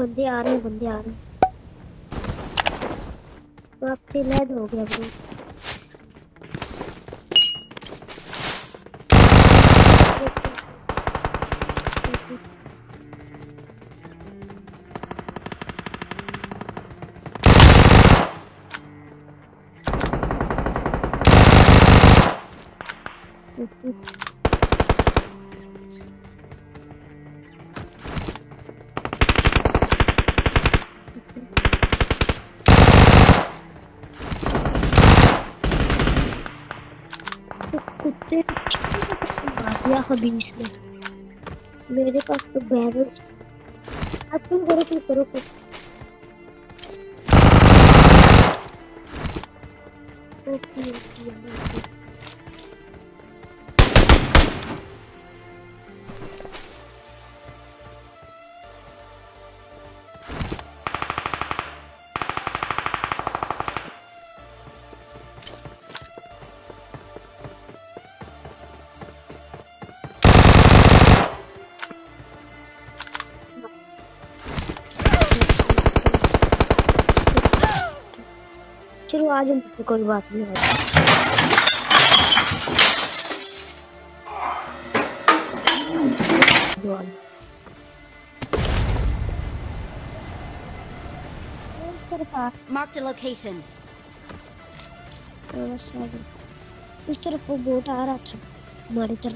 बंदे आ रहे हैं बंदे आ रहे हैं। तो आपसे लैड हो गया ब्रो कुत्ते मार दिया खबीस ने मेरे पास तो बैरल आप तुम करो तुम करो कुछ। ओके। आज हम कोई बात नहीं है। Marked a location. उस तरफ़ वो बोट आ रहा था। हमारी तरफ़।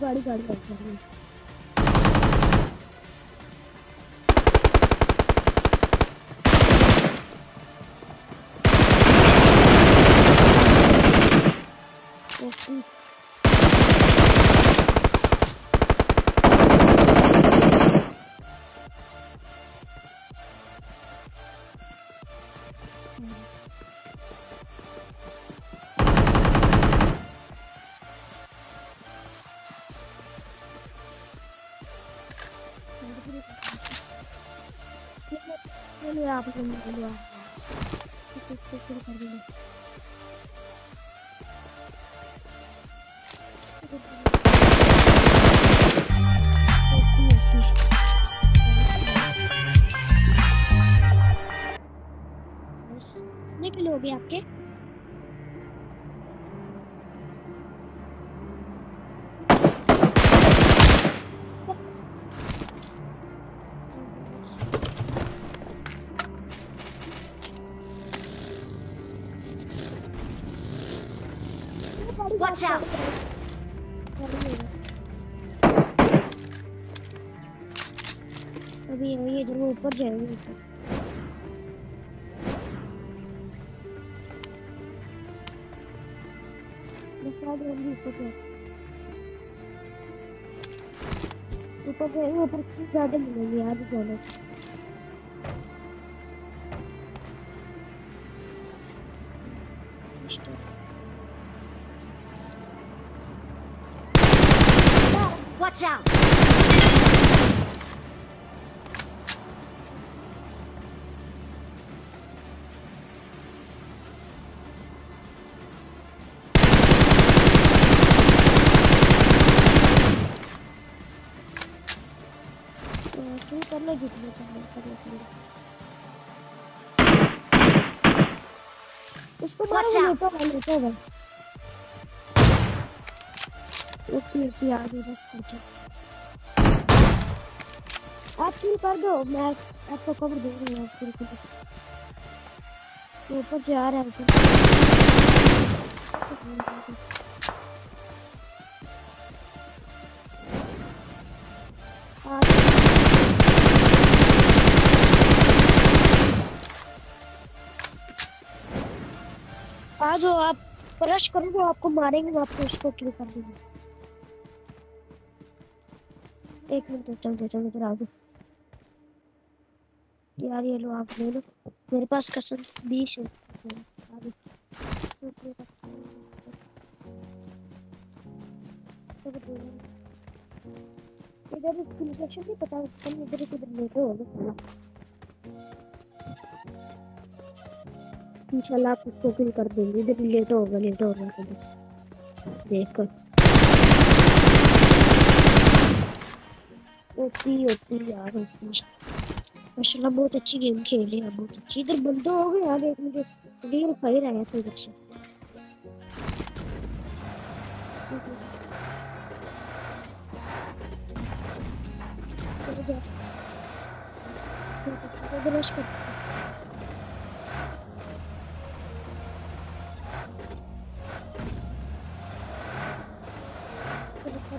गाड़ी गाड़ी गाड़ी। ओके चलिए आप लोग निकलो आप इसको शुरू कर दीजिए कितने किलो हो गए आपके Watch out! वो ऊपर जाएँगे ऊपर शायद हम भी ऊपर जाए ऊपर जाएँगे, ऊपर ज़्यादा मिलेंगे याद जाना। Watch out! क्यों कर लो जितने करने कर लो इसको मारो Watch वो out. लेटा हुआ लेटा हुआ ओके ओके आ गई बस अच्छा आप किल कर दो मैं आपको कवर दे रही हूँ आपको ऊपर जा रहा है आ जाओ आप रश करो तो आपको मारेंगे आपको उसको किल कर दूँगी। एक मिनट चलते चलते इधर आ जाओ। यार, ये लो, आप ले लो। मेरे पास कसम, बीस है। इधर नहीं पता इधर किधर लेते हो? इंशाल्लाह आप उसको किल कर देंगे इधर लेट होगा लेट होगा देख ओपी ओपी यार माशाल्लाह बहुत अच्छी गेम खेल हैं बहुत अच्छी इधर बंदे हो गए यार एक मुझे रियल फायर आया था इधर से चलो जा।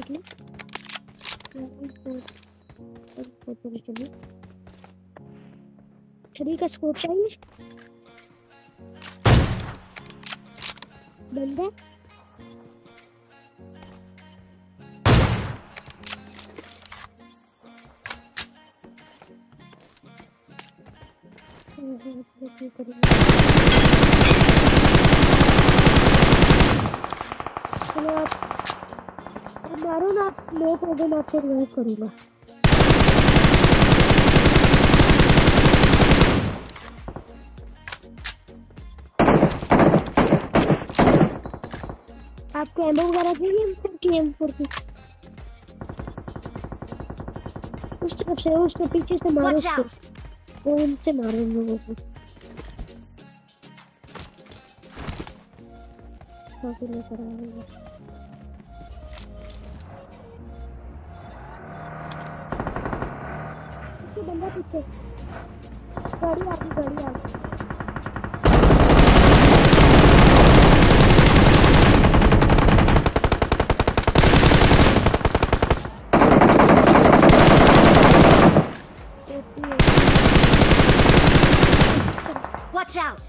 काफ़ी चलो निकले चलो चलो थ्री का स्कोप चाहिए बंदा चलो आप आप कर मैं आपको रिवाइव करूँगा आपको एमओ वगैरह चाहिए एम4 की एम4 की? उस तरफ़ से उसके पीछे से मारो उसको। वो उनसे मारो उन लोगों को। लेकर आएँगे पीछे बंदा पीछे। गाड़ी आ गई गाड़ी आ गई सेफ्टी Watch out!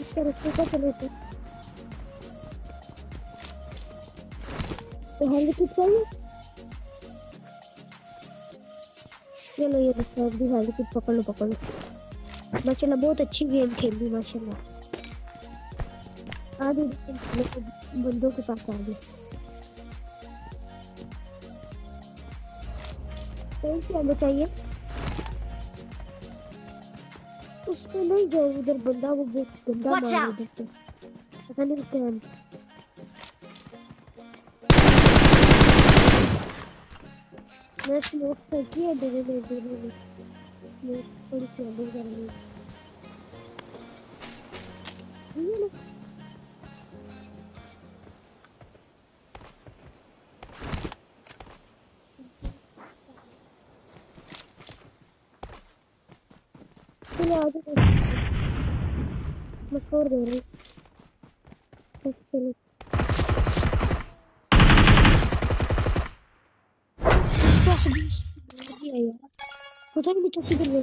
इस तरफ़ से चले थे तो किट चाहिए चलो ये रखा भी हेल्थ किट पकड़ लो पकड़। लो माशाल्लाह बहुत अच्छी गेम खेल ली माशाल्लाह आ गए बंदों के पास आ गए कौन सी हमें चाहिए? उस पे नहीं जाओ उधर बंदा वो बहुत गंदा मार. उधर से पता नहीं क्या मैं स्मोक फेंकी है धीरे धीरे धीरे धीरे थोड़ी सी कर ली ये ना चलो आगे बढ़ते। मैं छोड़ दे रही हूँ। बस चलो बस बीस